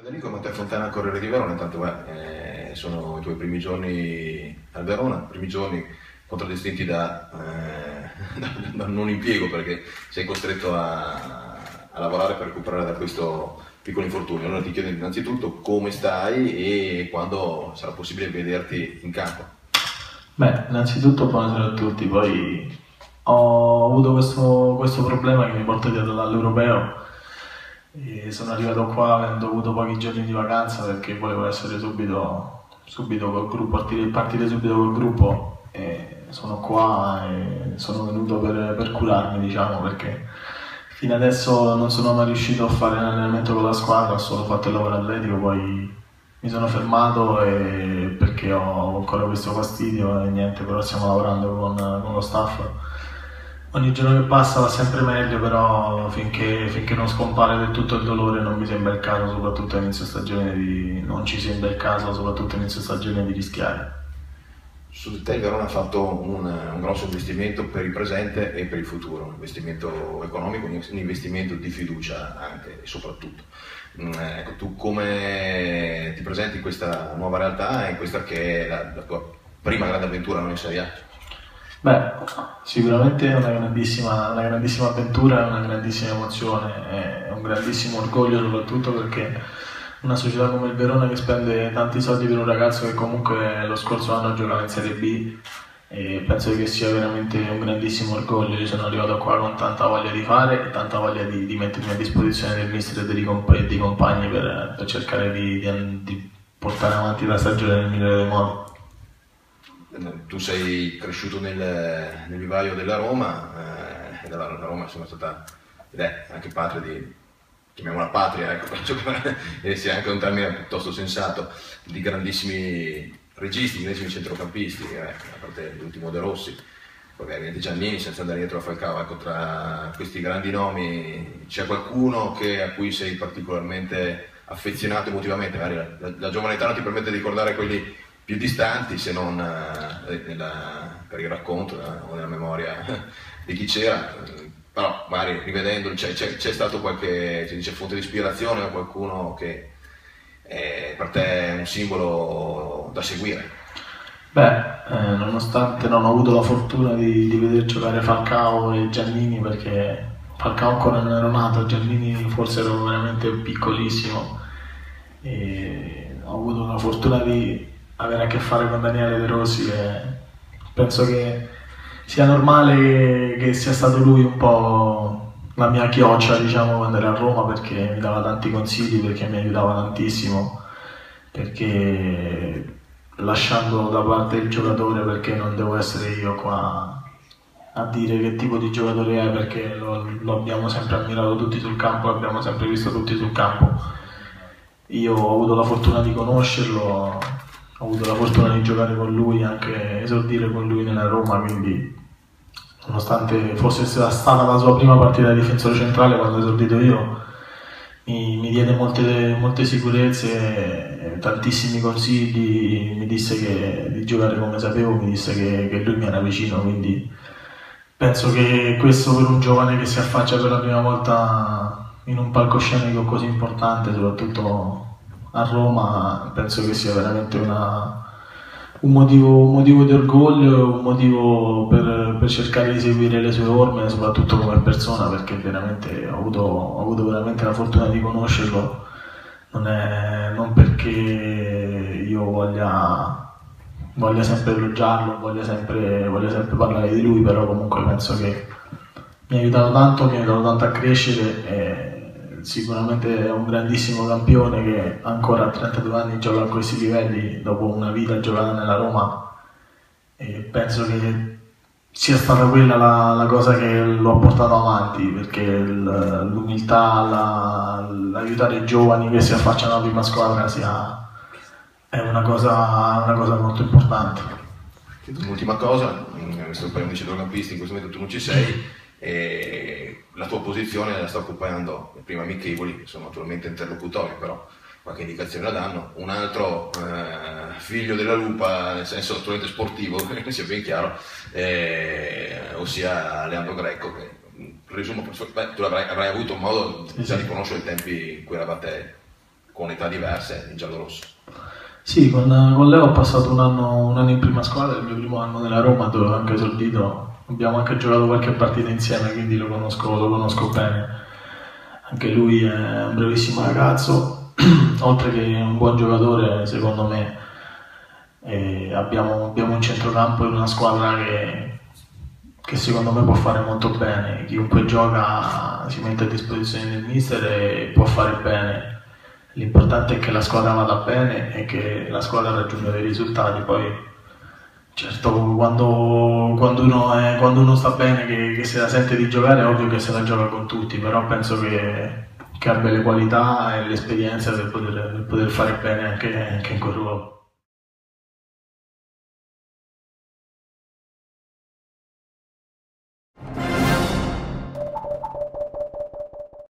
Federico Montefontana a Corriere di Verona, intanto beh, eh, sono i tuoi primi giorni al Verona, primi giorni contraddistinti da, eh, da, da non impiego perché sei costretto a, a, lavorare per recuperare da questo piccolo infortunio. Allora ti chiedo innanzitutto come stai e quando sarà possibile vederti in campo. Beh, innanzitutto buonasera a tutti, poi ho avuto questo, questo problema che mi porta dietro dall'europeo e sono arrivato qua avendo avuto pochi giorni di vacanza perché volevo essere subito, subito col gruppo, partire, partire subito col gruppo. E sono qua e sono venuto per, per curarmi diciamo perché fino adesso non sono mai riuscito a fare l'allenamento con la squadra, ho solo fatto il lavoro atletico, poi mi sono fermato perché ho ancora questo fastidio e niente, però stiamo lavorando con, con lo staff Ogni giorno che passa va sempre meglio, però finché, finché, non scompare del tutto il dolore non mi sembra il caso, soprattutto all'inizio stagione, di, non ci sembra il caso, soprattutto all'inizio stagione, di rischiare. Su te il Verona ha fatto un, un, grosso investimento per il presente e per il futuro, un investimento economico, un investimento di fiducia anche e soprattutto. Mm, ecco, tu come ti presenti in questa nuova realtà e in questa che è la, la tua prima grande avventura non in Serie A? Beh, sicuramente è una grandissima, una grandissima avventura, una grandissima emozione, è un grandissimo orgoglio soprattutto perché una società come il Verona che spende tanti soldi per un ragazzo che comunque lo scorso anno giocava in Serie B e penso che sia veramente un grandissimo orgoglio. Io sono arrivato qua con tanta voglia di fare e tanta voglia di, di mettermi a disposizione del mister e dei, comp- dei compagni per, per cercare di, di, di, portare avanti la stagione nel migliore dei modi tu sei cresciuto nel, nel vivaio della Roma, eh, la, la Roma è stata ed è anche patria di, chiamiamola patria, ecco, penso che sia anche un termine piuttosto sensato, di grandissimi registi, grandissimi centrocampisti, eh, a parte l'ultimo De Rossi, poi ovviamente Giannini senza andare dietro a Falcao, ecco, tra questi grandi nomi c'è qualcuno che, a cui sei particolarmente affezionato emotivamente, magari la, la, la giovane età non ti permette di ricordare quelli più distanti se non eh, nella, per il racconto eh, o nella memoria di chi c'era, però magari rivedendolo c'è, c'è, c'è stato qualche si dice, fonte di ispirazione o qualcuno che è, per te è un simbolo da seguire. Beh, eh, nonostante non ho avuto la fortuna di, di vedere giocare Falcao e Giannini perché Falcao ancora non ero nato, Giannini forse ero veramente piccolissimo e ho avuto la fortuna di avere a che fare con Daniele De Rossi e penso che sia normale che sia stato lui un po' la mia chioccia diciamo quando ero a Roma perché mi dava tanti consigli, perché mi aiutava tantissimo, perché lasciando da parte il giocatore perché non devo essere io qua a dire che tipo di giocatore è perché lo, lo abbiamo sempre ammirato tutti sul campo, l'abbiamo sempre visto tutti sul campo. Io ho avuto la fortuna di conoscerlo, ho avuto la fortuna di giocare con lui, anche esordire con lui nella Roma, quindi nonostante fosse stata la sua prima partita da difensore centrale quando ho esordito io, mi, mi diede molte, molte, sicurezze, tantissimi consigli, mi disse che, di giocare come sapevo, mi disse che, che lui mi era vicino, quindi penso che questo per un giovane che si affaccia per la prima volta in un palcoscenico così importante, soprattutto a Roma penso che sia veramente una, un, motivo, un, motivo, di orgoglio, un motivo per, per, cercare di seguire le sue orme, soprattutto come persona, perché veramente ho avuto, ho avuto veramente la fortuna di conoscerlo, non, è, non perché io voglia, voglia sempre elogiarlo, voglia sempre, voglia sempre parlare di lui, però comunque penso che mi ha aiutato tanto, mi ha aiutato tanto a crescere. E, sicuramente è un grandissimo campione che ancora a 32 anni gioca a questi livelli dopo una vita giocata nella Roma e penso che sia stata quella la, la cosa che lo ha portato avanti perché l'umiltà, la, l'aiutare i giovani che si affacciano alla prima squadra sia, è una cosa, una cosa molto importante. Un'ultima cosa, questo parliamo di centrocampisti, in questo momento tu non ci sei, e la tua posizione la sta occupando prima amichevoli, che sono naturalmente interlocutori, però qualche indicazione la danno, un altro eh, figlio della lupa, nel senso naturalmente sportivo, che sia ben chiaro, eh, ossia Leandro Greco, che presumo, beh, tu avrai, avrai avuto modo già di conoscere i tempi in cui eravate con età diverse in giallo-rosso. Sì, con, con Leo ho passato un anno, un anno in prima squadra, il mio primo anno nella Roma dove ho anche esordito, abbiamo anche giocato qualche partita insieme, quindi lo conosco, lo conosco bene. Anche lui è un bravissimo ragazzo, oltre che un buon giocatore secondo me. Abbiamo, abbiamo, un centrocampo in una squadra che, che, secondo me può fare molto bene. Chiunque gioca si mette a disposizione del mister e può fare bene. L'importante è che la squadra vada bene e che la squadra raggiunga dei risultati. Poi Certo, quando, quando, uno, è, quando uno, sta bene, che, che, se la sente di giocare, è ovvio che se la gioca con tutti, però penso che, che abbia le qualità e l'esperienza per poter, per poter fare bene anche, anche in quel ruolo.